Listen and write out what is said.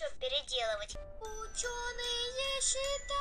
все переделывать. Ученые считают.